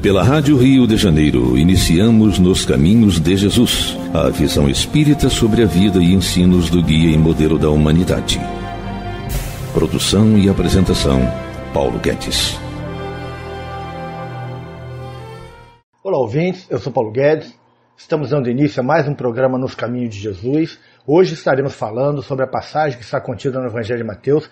Pela Rádio Rio de Janeiro, iniciamos Nos Caminhos de Jesus, a visão espírita sobre a vida e ensinos do guia e modelo da humanidade. Produção e apresentação, Paulo Guedes. Olá, ouvintes, eu sou Paulo Guedes. Estamos dando início a mais um programa Nos Caminhos de Jesus. Hoje estaremos falando sobre a passagem que está contida no Evangelho de Mateus,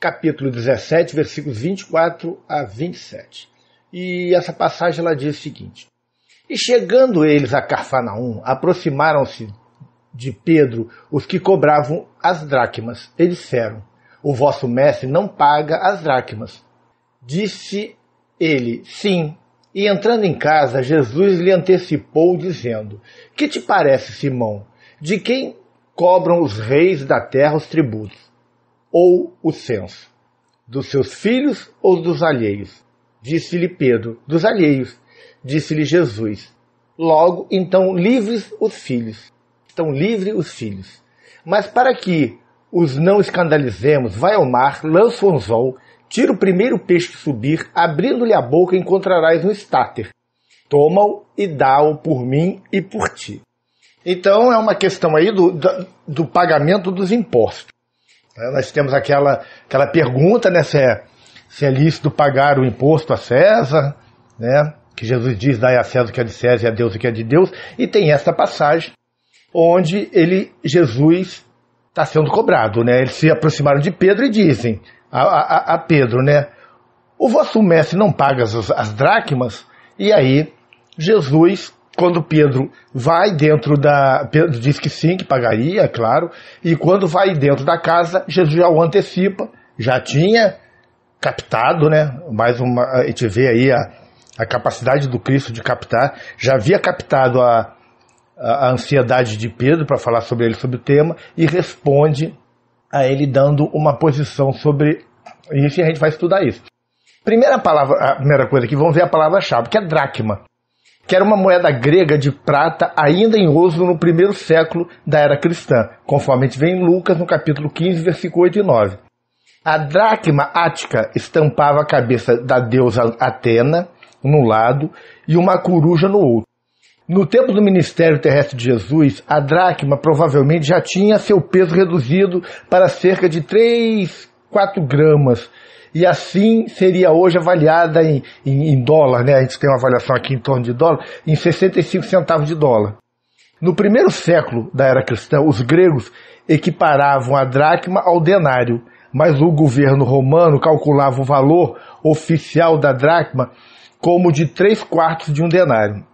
capítulo 17, versículos 24 a 27. E essa passagem ela diz o seguinte: E chegando eles a Carfanaum, aproximaram-se de Pedro os que cobravam as dracmas. E disseram: O vosso mestre não paga as dracmas. Disse ele: Sim. E entrando em casa, Jesus lhe antecipou, dizendo: Que te parece, Simão? De quem cobram os reis da terra os tributos? Ou o censo? Dos seus filhos ou dos alheios? Disse-lhe Pedro, dos alheios. Disse-lhe Jesus, logo então livres os filhos. Estão livres os filhos. Mas para que os não escandalizemos, vai ao mar, lança o anzol, tira o primeiro peixe que subir, abrindo-lhe a boca encontrarás um estáter. Toma-o e dá-o por mim e por ti. Então é uma questão aí do, do, do pagamento dos impostos. Nós temos aquela, aquela pergunta, né, se é lícito pagar o imposto a César, né? Que Jesus diz, dai a César o que é de César e a Deus o que é de Deus. E tem esta passagem onde ele, Jesus, está sendo cobrado, né? Eles se aproximaram de Pedro e dizem a, a, a Pedro, né? O vosso mestre não paga as, as dracmas? E aí, Jesus quando Pedro vai dentro da. Pedro diz que sim, que pagaria, é claro. E quando vai dentro da casa, Jesus já o antecipa, já tinha captado, né? Mais uma, a gente vê aí a, a capacidade do Cristo de captar, já havia captado a, a, a ansiedade de Pedro para falar sobre ele, sobre o tema, e responde a ele dando uma posição sobre isso e a gente vai estudar isso. Primeira palavra, a primeira coisa aqui, vamos ver a palavra-chave, que é dracma, que era uma moeda grega de prata ainda em uso no primeiro século da era cristã, conforme a gente vê em Lucas no capítulo 15, versículo 8 e 9. A dracma ática estampava a cabeça da deusa Atena num lado e uma coruja no outro. No tempo do ministério terrestre de Jesus, a dracma provavelmente já tinha seu peso reduzido para cerca de 3, 4 gramas, e assim seria hoje avaliada em, em, em, dólar, né? A gente tem uma avaliação aqui em torno de dólar, em 65 centavos de dólar. No primeiro século da era cristã, os gregos equiparavam a dracma ao denário, mas o governo romano calculava o valor oficial da dracma como de três quartos de um denário.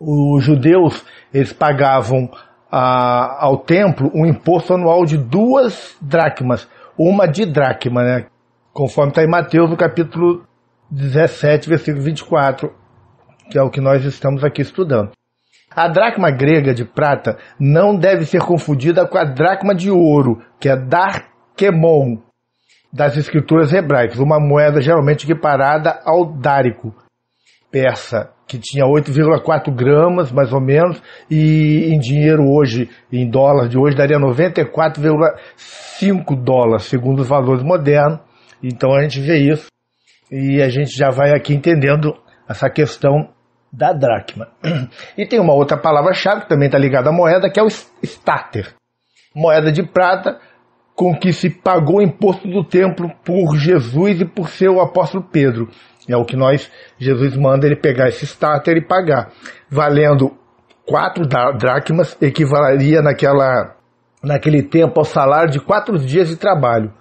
Os judeus eles pagavam ah, ao templo um imposto anual de duas dracmas, uma de dracma, né? conforme está em Mateus no capítulo 17, versículo 24, que é o que nós estamos aqui estudando. A dracma grega de prata não deve ser confundida com a dracma de ouro, que é dar Quemon, das escrituras hebraicas, uma moeda geralmente equiparada ao dárico persa, que tinha 8,4 gramas, mais ou menos, e em dinheiro hoje, em dólar de hoje, daria 94,5 dólares, segundo os valores modernos. Então a gente vê isso e a gente já vai aqui entendendo essa questão da dracma. E tem uma outra palavra-chave que também está ligada à moeda, que é o starter. Moeda de prata com que se pagou o imposto do templo por Jesus e por seu apóstolo Pedro. É o que nós, Jesus manda ele pegar esse starter e pagar, valendo quatro dracmas, equivaleria naquela, naquele tempo ao salário de quatro dias de trabalho.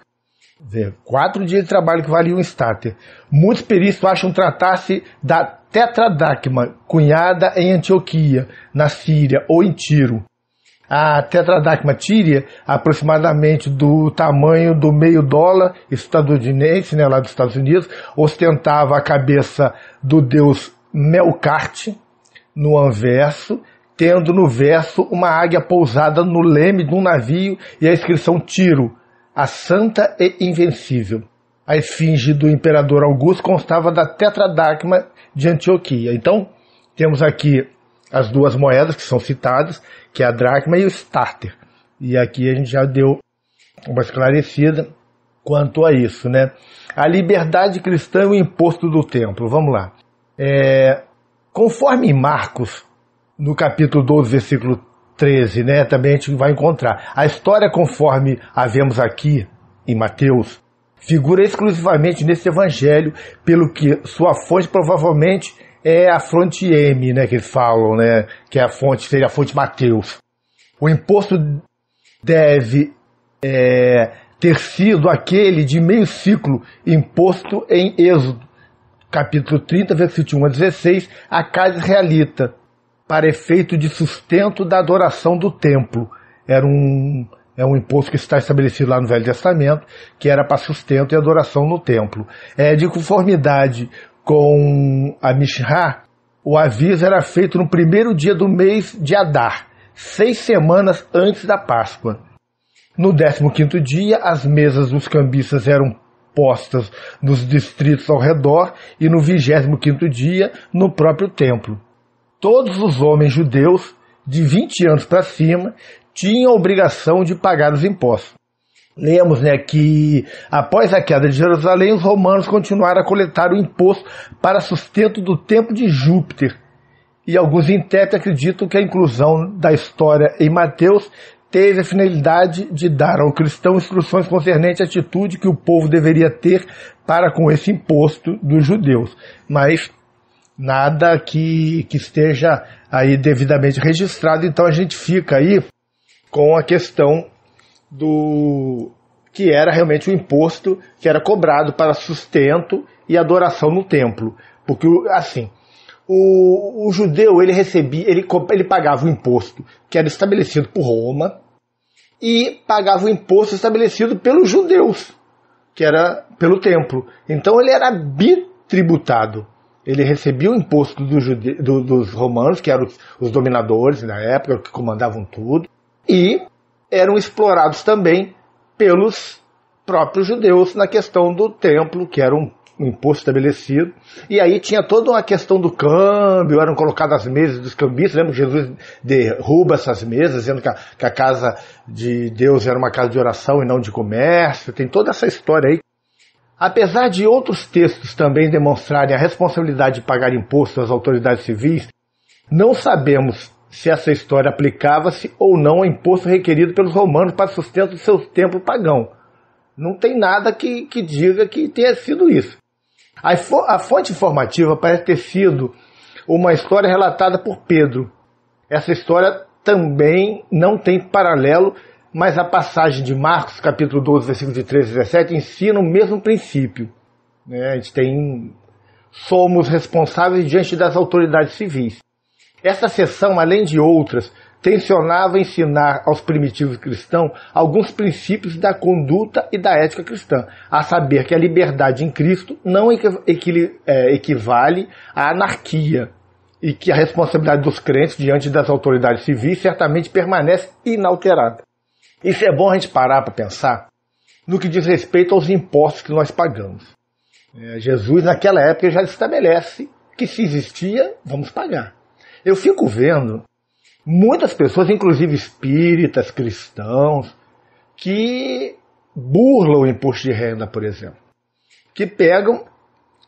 Vê, quatro dias de trabalho que valia um starter. Muitos peritos acham tratar-se da tetradracma, cunhada em Antioquia, na Síria, ou em Tiro a Tetradracma tíria, aproximadamente do tamanho do meio dólar estadunidense, né, lá dos Estados Unidos, ostentava a cabeça do deus Melkart no anverso, tendo no verso uma águia pousada no leme de um navio e a inscrição Tiro, a santa e invencível. A esfinge do imperador Augusto constava da tetradracma de Antioquia. Então, temos aqui as duas moedas que são citadas, que é a dracma e o starter. E aqui a gente já deu uma esclarecida quanto a isso, né? A liberdade cristã e o imposto do templo. Vamos lá. É, conforme Marcos, no capítulo 12, versículo 13, né, também a gente vai encontrar. A história, conforme a vemos aqui em Mateus, figura exclusivamente nesse evangelho, pelo que sua fonte provavelmente é a fonte M, né, que eles falam, né, que é a fonte, seria a fonte Mateus. O imposto deve é, ter sido aquele de meio ciclo imposto em Êxodo, capítulo 30, versículo 1 a 16, a casa israelita, para efeito de sustento da adoração do templo. Era um, é um imposto que está estabelecido lá no Velho Testamento, que era para sustento e adoração no templo. É de conformidade com a Mishnah, o aviso era feito no primeiro dia do mês de Adar, seis semanas antes da Páscoa. No 15 dia, as mesas dos cambistas eram postas nos distritos ao redor e no 25 dia, no próprio templo. Todos os homens judeus de 20 anos para cima tinham a obrigação de pagar os impostos. Lemos né, que após a queda de Jerusalém, os romanos continuaram a coletar o imposto para sustento do templo de Júpiter. E alguns intérpretes acreditam que a inclusão da história em Mateus teve a finalidade de dar ao cristão instruções concernentes à atitude que o povo deveria ter para com esse imposto dos judeus. Mas nada que, que esteja aí devidamente registrado, então a gente fica aí com a questão do que era realmente o imposto que era cobrado para sustento e adoração no templo. Porque, assim, o, o judeu ele recebia, ele, ele pagava o imposto que era estabelecido por Roma e pagava o imposto estabelecido pelos judeus, que era pelo templo. Então ele era bitributado. Ele recebia o imposto do jude, do, dos romanos, que eram os, os dominadores na época, que comandavam tudo, e eram explorados também pelos próprios judeus na questão do templo, que era um, imposto estabelecido. E aí tinha toda uma questão do câmbio, eram colocadas as mesas dos cambistas. Lembra que Jesus derruba essas mesas, dizendo que a, que a casa de Deus era uma casa de oração e não de comércio. Tem toda essa história aí. Apesar de outros textos também demonstrarem a responsabilidade de pagar imposto às autoridades civis, não sabemos se essa história aplicava-se ou não ao imposto requerido pelos romanos para sustento do seu templo pagão. Não tem nada que, que diga que tenha sido isso. A, a fonte informativa parece ter sido uma história relatada por Pedro. Essa história também não tem paralelo, mas a passagem de Marcos, capítulo 12, versículos de 13 e 17, ensina o mesmo princípio. Né? A gente tem. Somos responsáveis diante das autoridades civis. Essa sessão, além de outras, tensionava ensinar aos primitivos cristãos alguns princípios da conduta e da ética cristã, a saber que a liberdade em Cristo não é, equivale à anarquia e que a responsabilidade dos crentes diante das autoridades civis certamente permanece inalterada. Isso é bom a gente parar para pensar no que diz respeito aos impostos que nós pagamos. É, Jesus, naquela época, já estabelece que se existia, vamos pagar. Eu fico vendo muitas pessoas, inclusive espíritas, cristãos, que burlam o imposto de renda, por exemplo. Que pegam,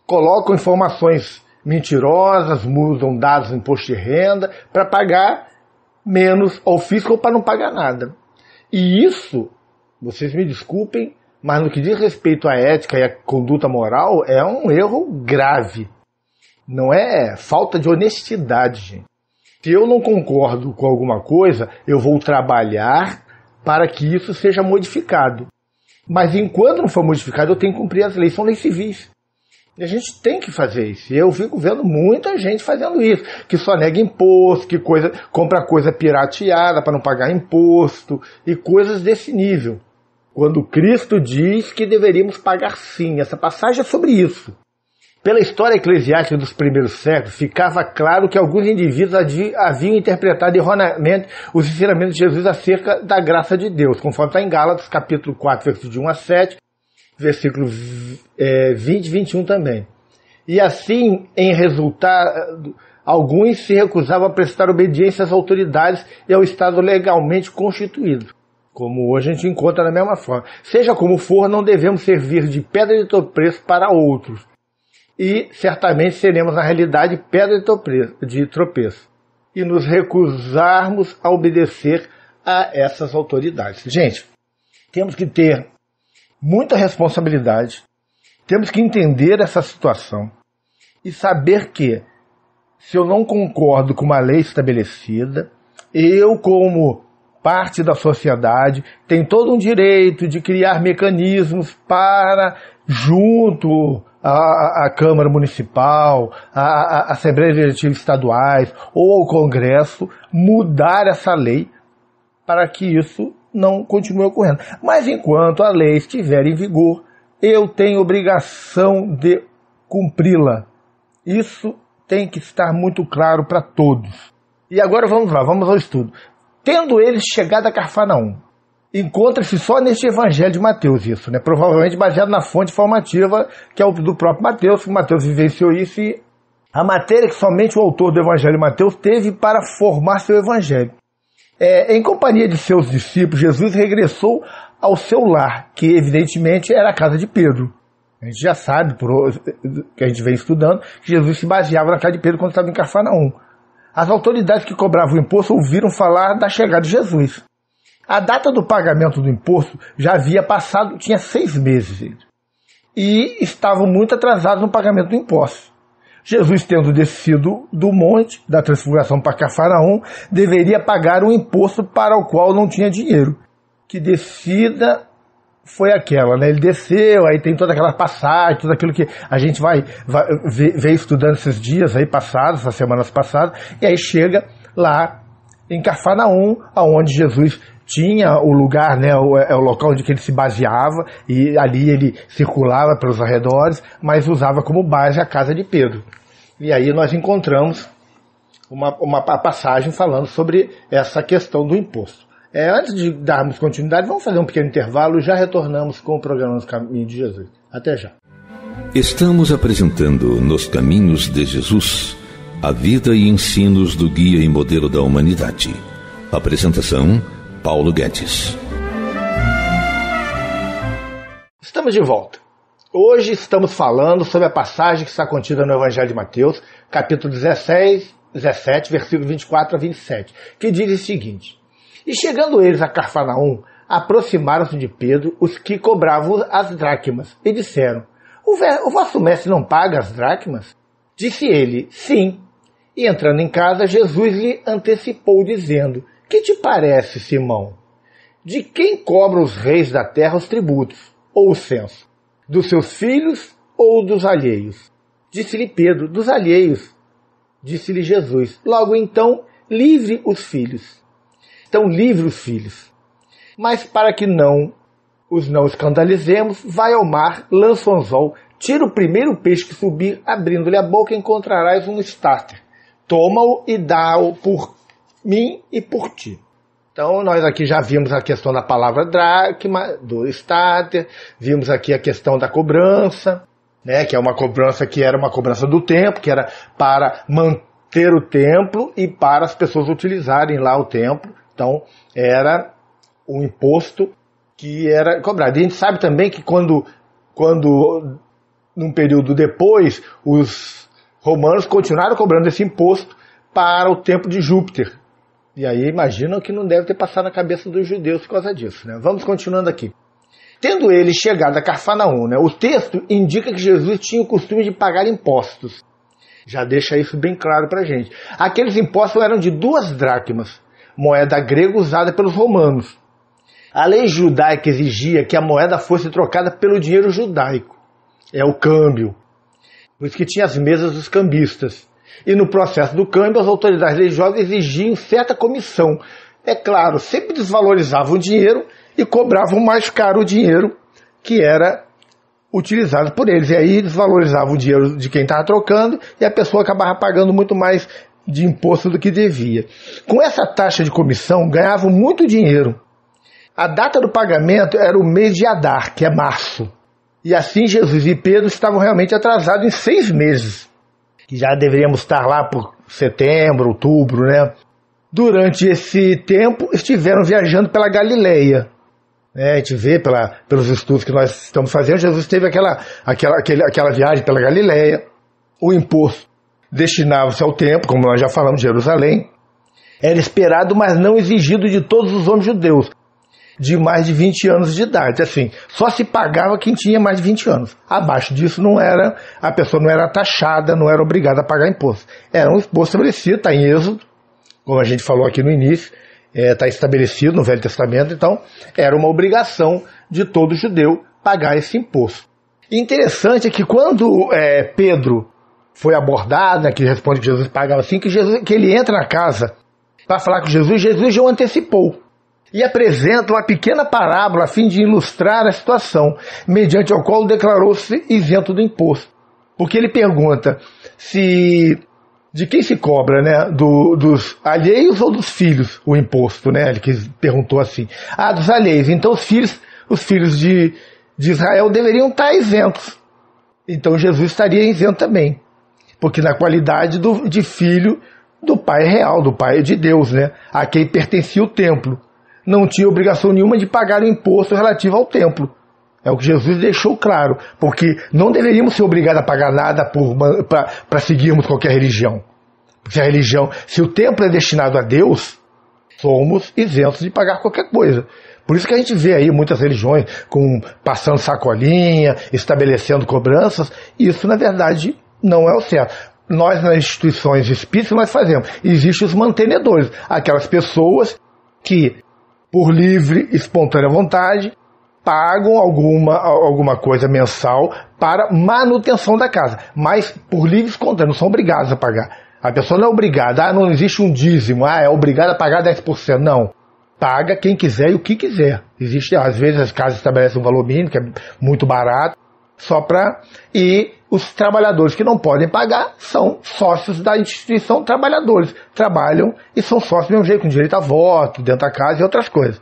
colocam informações mentirosas, mudam dados do imposto de renda para pagar menos ao fisco ou para não pagar nada. E isso, vocês me desculpem, mas no que diz respeito à ética e à conduta moral, é um erro grave. Não é falta de honestidade, gente. Se eu não concordo com alguma coisa, eu vou trabalhar para que isso seja modificado. Mas enquanto não for modificado, eu tenho que cumprir as leis. São leis civis. E a gente tem que fazer isso. E eu fico vendo muita gente fazendo isso, que só nega imposto, que coisa, compra coisa pirateada para não pagar imposto e coisas desse nível. Quando Cristo diz que deveríamos pagar sim, essa passagem é sobre isso. Pela história eclesiástica dos primeiros séculos, ficava claro que alguns indivíduos haviam interpretado erroneamente os ensinamentos de Jesus acerca da graça de Deus, conforme está em Gálatas, capítulo 4, versículo de 1 a 7, versículo é, 20 e 21 também. E assim, em resultado, alguns se recusavam a prestar obediência às autoridades e ao Estado legalmente constituído. Como hoje a gente encontra da mesma forma. Seja como for, não devemos servir de pedra de tropeço para outros e certamente seremos, na realidade, pedra de tropeço e nos recusarmos a obedecer a essas autoridades. Gente, temos que ter muita responsabilidade, temos que entender essa situação e saber que, se eu não concordo com uma lei estabelecida, eu, como parte da sociedade, tenho todo um direito de criar mecanismos para, junto à, à Câmara Municipal, à, à Assembleia Legislativa Estaduais ou ao Congresso, mudar essa lei para que isso não continue ocorrendo. Mas enquanto a lei estiver em vigor, eu tenho obrigação de cumpri-la. Isso tem que estar muito claro para todos. E agora vamos lá, vamos ao estudo. Tendo eles chegado a Carfanaum, encontra-se só neste evangelho de Mateus isso, né? Provavelmente baseado na fonte formativa que é o do próprio Mateus, que Mateus vivenciou isso e a matéria que somente o autor do evangelho de Mateus teve para formar seu evangelho. É, em companhia de seus discípulos, Jesus regressou ao seu lar, que evidentemente era a casa de Pedro. A gente já sabe, por, que a gente vem estudando, que Jesus se baseava na casa de Pedro quando estava em Cafarnaum. As autoridades que cobravam o imposto ouviram falar da chegada de Jesus. A data do pagamento do imposto já havia passado, tinha seis meses. E estavam muito atrasados no pagamento do imposto. Jesus, tendo descido do monte da transfiguração para Cafarnaum, deveria pagar um imposto para o qual não tinha dinheiro. Que descida foi aquela, né? Ele desceu, aí tem toda aquela passagem, tudo aquilo que a gente vai, vai ver, estudando esses dias aí passados, essas semanas passadas, e aí chega lá em Cafarnaum, aonde Jesus tinha o lugar, né, o, é o local onde ele se baseava e ali ele circulava pelos arredores, mas usava como base a casa de Pedro. E aí nós encontramos uma, uma passagem falando sobre essa questão do imposto. É, antes de darmos continuidade, vamos fazer um pequeno intervalo e já retornamos com o programa Nos Caminhos de Jesus. Até já. Estamos apresentando Nos Caminhos de Jesus, a vida e ensinos do guia e modelo da humanidade. Apresentação Paulo Guedes. Estamos de volta. Hoje estamos falando sobre a passagem que está contida no Evangelho de Mateus, capítulo 16, 17, versículo 24 a 27, que diz o seguinte: e chegando eles a Carfanaum, aproximaram-se de Pedro os que cobravam as dracmas e disseram: o, o vosso mestre não paga as dracmas? Disse ele: Sim. E entrando em casa, Jesus lhe antecipou, dizendo: Que te parece, Simão? De quem cobram os reis da terra os tributos, ou o censo? Dos seus filhos ou dos alheios? Disse-lhe Pedro: Dos alheios. Disse-lhe Jesus: Logo então, livre os filhos estão livres os filhos. Mas para que não os não escandalizemos, vai ao mar, lança o anzol, tira o primeiro peixe que subir, abrindo-lhe a boca encontrarás um starter. Toma-o e dá-o por mim e por ti. Então, nós aqui já vimos a questão da palavra dracma, do starter, vimos aqui a questão da cobrança, né, que é uma cobrança que era uma cobrança do tempo, que era para manter o templo e para as pessoas utilizarem lá o templo então, era um imposto que era cobrado. E a gente sabe também que quando, quando num período depois, os romanos continuaram cobrando esse imposto para o tempo de Júpiter. E aí imaginam que não deve ter passado na cabeça dos judeus por causa disso. Né? Vamos continuando aqui. Tendo ele chegado a Carfanaum, né, o texto indica que Jesus tinha o costume de pagar impostos. Já deixa isso bem claro para gente. Aqueles impostos eram de duas dracmas, moeda grega usada pelos romanos. A lei judaica exigia que a moeda fosse trocada pelo dinheiro judaico, é o câmbio. Por isso que tinha as mesas dos cambistas. E no processo do câmbio, as autoridades religiosas exigiam certa comissão. É claro, sempre desvalorizavam o dinheiro e cobravam mais caro o dinheiro que era utilizado por eles. E aí desvalorizavam o dinheiro de quem estava trocando e a pessoa acabava pagando muito mais de imposto do que devia. Com essa taxa de comissão, ganhavam muito dinheiro. A data do pagamento era o mês de Adar, que é março. E assim Jesus e Pedro estavam realmente atrasados em seis meses. Que já deveríamos estar lá por setembro, outubro, né? Durante esse tempo, estiveram viajando pela Galileia. É, a gente vê pela, pelos estudos que nós estamos fazendo, Jesus teve aquela, aquela, aquele, aquela viagem pela Galileia, o imposto destinava-se ao templo, como nós já falamos, Jerusalém, era esperado, mas não exigido de todos os homens judeus de mais de 20 anos de idade. Assim, só se pagava quem tinha mais de 20 anos. Abaixo disso não era, a pessoa não era taxada, não era obrigada a pagar imposto. Era um imposto estabelecido, está em Êxodo, como a gente falou aqui no início, está é, tá estabelecido no Velho Testamento, então era uma obrigação de todo judeu pagar esse imposto. interessante é que quando é, Pedro foi abordado, né, que responde que Jesus pagava assim, que, Jesus, que ele entra na casa para falar com Jesus, Jesus já o antecipou e apresenta uma pequena parábola a fim de ilustrar a situação, mediante a qual declarou-se isento do imposto. Porque ele pergunta se de quem se cobra, né? Do, dos alheios ou dos filhos o imposto, né? Ele perguntou assim. Ah, dos alheios. Então os filhos, os filhos de, de Israel deveriam estar isentos. Então Jesus estaria isento também. Porque na qualidade do, de filho do pai real, do pai de Deus, né? A quem pertencia o templo. Não tinha obrigação nenhuma de pagar imposto relativo ao templo. É o que Jesus deixou claro, porque não deveríamos ser obrigados a pagar nada para seguirmos qualquer religião. Porque a religião, se o templo é destinado a Deus, somos isentos de pagar qualquer coisa. Por isso que a gente vê aí muitas religiões com passando sacolinha, estabelecendo cobranças. Isso, na verdade, não é o certo. Nós, nas instituições espíritas, nós fazemos. Existem os mantenedores, aquelas pessoas que, por livre, espontânea vontade, pagam alguma, alguma coisa mensal para manutenção da casa, mas por livre espontânea, não são obrigados a pagar. A pessoa não é obrigada, ah, não existe um dízimo, ah, é obrigada a pagar 10%. Não. Paga quem quiser e o que quiser. Existe, às vezes, as casas estabelecem um valor mínimo, que é muito barato, só para. E os trabalhadores que não podem pagar são sócios da instituição trabalhadores. Trabalham e são sócios do mesmo jeito, com direito a voto, dentro da casa e outras coisas.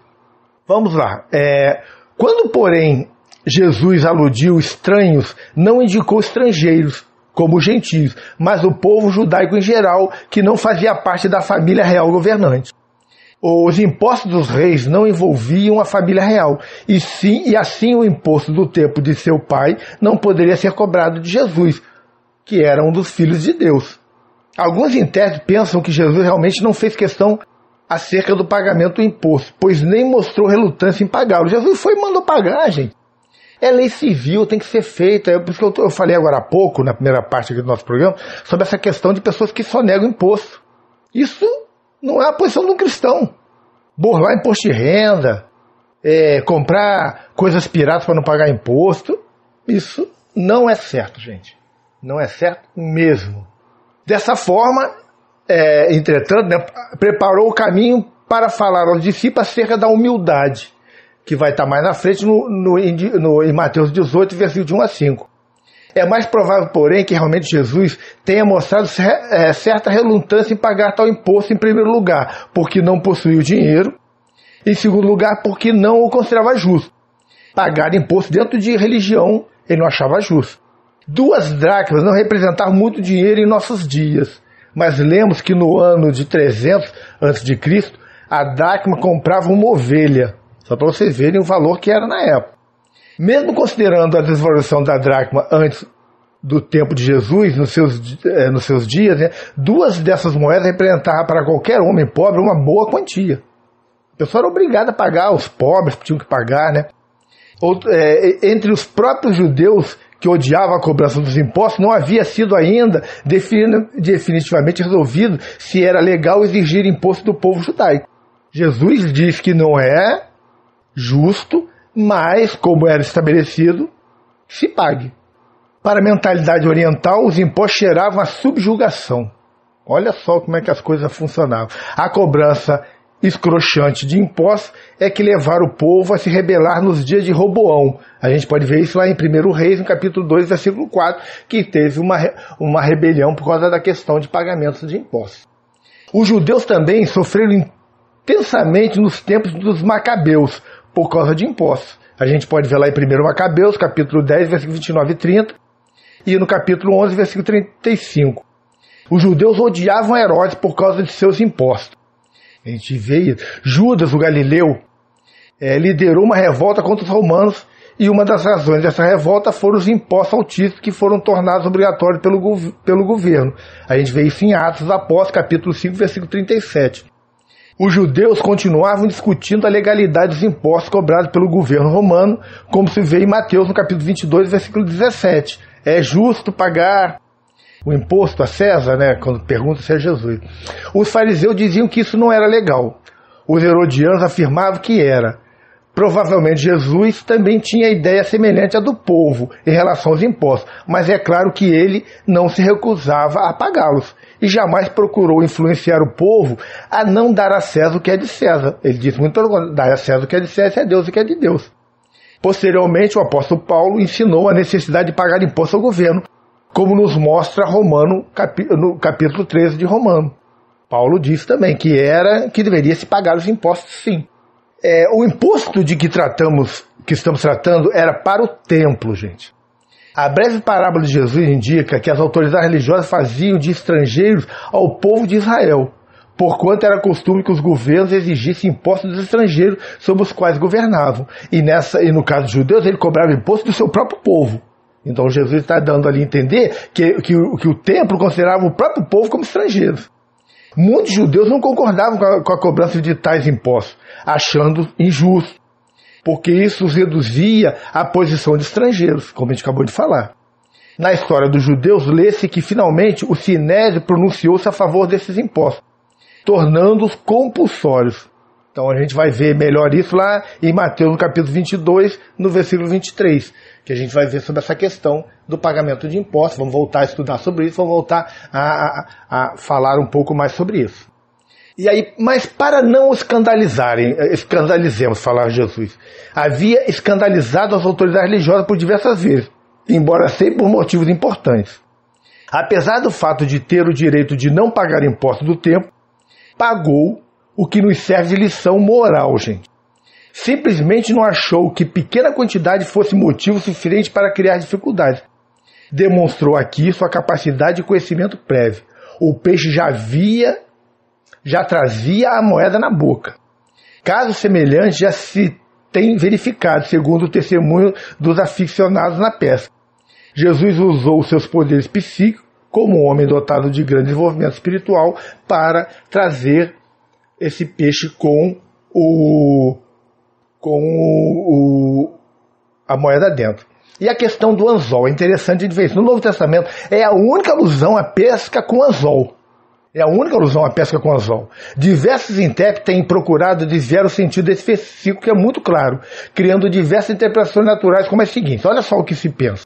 Vamos lá. É, quando, porém, Jesus aludiu estranhos, não indicou estrangeiros, como os gentios, mas o povo judaico em geral, que não fazia parte da família real governante. Os impostos dos reis não envolviam a família real, e sim e assim o imposto do tempo de seu pai não poderia ser cobrado de Jesus, que era um dos filhos de Deus. Alguns intérpretes pensam que Jesus realmente não fez questão acerca do pagamento do imposto, pois nem mostrou relutância em pagá-lo. Jesus foi e mandou pagar, gente. É lei civil, tem que ser feita. É por isso que eu, eu falei agora há pouco, na primeira parte do nosso programa, sobre essa questão de pessoas que só negam imposto. Isso não é a posição de um cristão. Burlar imposto de renda, é, comprar coisas piratas para não pagar imposto, isso não é certo, gente. Não é certo mesmo. Dessa forma, é, entretanto, né, preparou o caminho para falar aos discípulos acerca da humildade, que vai estar mais na frente no, no, no, em Mateus 18, versículo de 1 a 5. É mais provável, porém, que realmente Jesus tenha mostrado é, certa relutância em pagar tal imposto em primeiro lugar, porque não possuía o dinheiro, em segundo lugar, porque não o considerava justo. Pagar imposto dentro de religião ele não achava justo. Duas dracmas não representavam muito dinheiro em nossos dias. Mas lemos que no ano de 300 a.C., a dracma comprava uma ovelha. Só para vocês verem o valor que era na época. Mesmo considerando a desvalorização da dracma antes do tempo de Jesus, nos seus, eh, nos seus dias, né, duas dessas moedas representavam para qualquer homem pobre uma boa quantia. A pessoa era obrigada a pagar, os pobres tinham que pagar, né? Outro, é, entre os próprios judeus que odiava a cobrança dos impostos, não havia sido ainda definitivamente resolvido se era legal exigir imposto do povo judaico. Jesus diz que não é justo, mas, como era estabelecido, se pague. Para a mentalidade oriental, os impostos geravam a subjugação. Olha só como é que as coisas funcionavam. A cobrança escrochante de impostos é que levaram o povo a se rebelar nos dias de Roboão. A gente pode ver isso lá em 1 Reis, no capítulo 2, versículo 4, que teve uma, uma rebelião por causa da questão de pagamentos de impostos. Os judeus também sofreram intensamente nos tempos dos macabeus, por causa de impostos. A gente pode ver lá em 1 Macabeus, capítulo 10, versículo 29 e 30, e no capítulo 11, versículo 35. Os judeus odiavam Herodes por causa de seus impostos. A gente vê Judas, o Galileu, é, liderou uma revolta contra os romanos e uma das razões dessa revolta foram os impostos altíssimos que foram tornados obrigatórios pelo, pelo governo. A gente vê isso em Atos após capítulo 5, versículo 37. Os judeus continuavam discutindo a legalidade dos impostos cobrados pelo governo romano, como se vê em Mateus no capítulo 22, versículo 17. É justo pagar o imposto a César, né, quando pergunta se é Jesus. Os fariseus diziam que isso não era legal. Os herodianos afirmavam que era. Provavelmente Jesus também tinha ideia semelhante à do povo em relação aos impostos, mas é claro que ele não se recusava a pagá-los e jamais procurou influenciar o povo a não dar a César o que é de César. Ele disse muito pelo dar a César o que é de César, é Deus o que é de Deus. Posteriormente, o apóstolo Paulo ensinou a necessidade de pagar imposto ao governo, como nos mostra Romano, no capítulo 13 de Romano. Paulo disse também que era que deveria se pagar os impostos sim. É, o imposto de que tratamos, que estamos tratando, era para o templo, gente. A breve parábola de Jesus indica que as autoridades religiosas faziam de estrangeiros ao povo de Israel, porquanto era costume que os governos exigissem impostos dos estrangeiros sobre os quais governavam. E, nessa, e no caso dos judeus, ele cobrava imposto do seu próprio povo. Então Jesus está dando ali a entender que, que, que o templo considerava o próprio povo como estrangeiros. Muitos judeus não concordavam com a, com a cobrança de tais impostos, achando injusto, porque isso os reduzia à posição de estrangeiros, como a gente acabou de falar. Na história dos judeus, lê-se que finalmente o Sinédrio pronunciou-se a favor desses impostos, tornando-os compulsórios. Então a gente vai ver melhor isso lá em Mateus no capítulo 22, no versículo 23, que a gente vai ver sobre essa questão do pagamento de impostos. Vamos voltar a estudar sobre isso, vamos voltar a, a, a falar um pouco mais sobre isso. E aí, mas para não escandalizarem, escandalizemos, falar Jesus, havia escandalizado as autoridades religiosas por diversas vezes, embora sempre por motivos importantes. Apesar do fato de ter o direito de não pagar impostos do tempo, pagou o que nos serve de lição moral, gente simplesmente não achou que pequena quantidade fosse motivo suficiente para criar dificuldades. Demonstrou aqui sua capacidade de conhecimento prévio. O peixe já via, já trazia a moeda na boca. Caso semelhante já se tem verificado, segundo o testemunho dos aficionados na pesca. Jesus usou seus poderes psíquicos, como um homem dotado de grande desenvolvimento espiritual, para trazer esse peixe com o com o, a moeda dentro. E a questão do anzol, é interessante de ver isso. No Novo Testamento é a única alusão à pesca com anzol. É a única alusão à pesca com anzol. Diversos intérpretes têm procurado desviar o sentido desse versículo, que é muito claro, criando diversas interpretações naturais, como é o seguinte: olha só o que se pensa.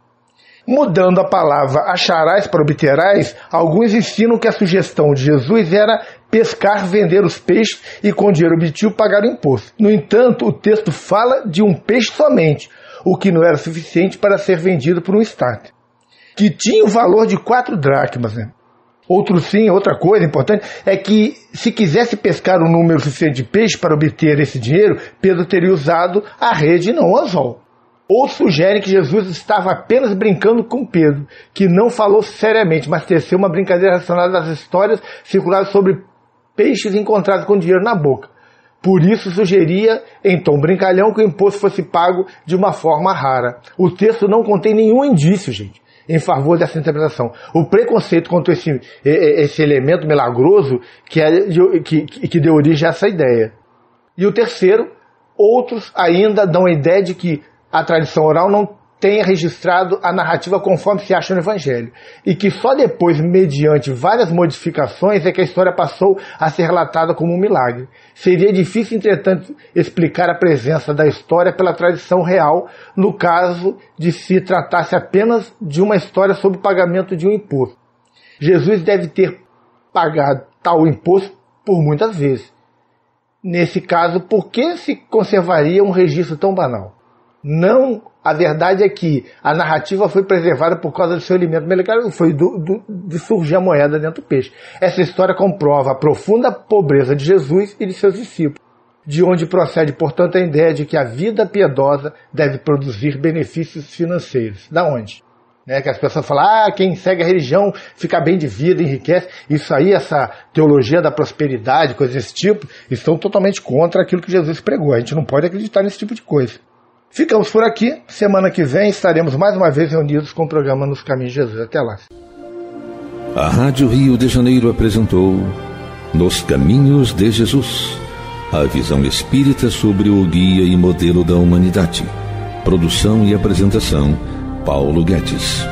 Mudando a palavra acharás para obterás, alguns ensinam que a sugestão de Jesus era pescar, vender os peixes e com dinheiro obtido pagar o imposto. No entanto, o texto fala de um peixe somente, o que não era suficiente para ser vendido por um starter, que tinha o valor de quatro dracmas. Né? Outro sim, outra coisa importante é que se quisesse pescar um número suficiente de peixes para obter esse dinheiro, Pedro teria usado a rede e não o anzol. Outros sugerem que Jesus estava apenas brincando com Pedro, que não falou seriamente, mas teceu uma brincadeira relacionada às histórias circuladas sobre peixes encontrados com dinheiro na boca. Por isso sugeria, em tom brincalhão, que o imposto fosse pago de uma forma rara. O texto não contém nenhum indício, gente, em favor dessa interpretação. O preconceito contra esse, esse elemento milagroso que, é, que, que deu origem a essa ideia. E o terceiro, outros ainda dão a ideia de que a tradição oral não tenha registrado a narrativa conforme se acha no Evangelho, e que só depois, mediante várias modificações, é que a história passou a ser relatada como um milagre. Seria difícil, entretanto, explicar a presença da história pela tradição real, no caso de se tratasse apenas de uma história sobre o pagamento de um imposto. Jesus deve ter pagado tal imposto por muitas vezes. Nesse caso, por que se conservaria um registro tão banal? Não a verdade é que a narrativa foi preservada por causa do seu alimento molecular, foi do, do, de surgir a moeda dentro do peixe. Essa história comprova a profunda pobreza de Jesus e de seus discípulos, de onde procede, portanto, a ideia de que a vida piedosa deve produzir benefícios financeiros. Da onde? né, que as pessoas falam, ah, quem segue a religião fica bem de vida, enriquece. Isso aí, essa teologia da prosperidade, coisas desse tipo, estão totalmente contra aquilo que Jesus pregou. A gente não pode acreditar nesse tipo de coisa. Ficamos por aqui. Semana que vem estaremos mais uma vez reunidos com o programa Nos Caminhos de Jesus. Até lá. A Rádio Rio de Janeiro apresentou Nos Caminhos de Jesus a visão espírita sobre o guia e modelo da humanidade. Produção e apresentação Paulo Guedes.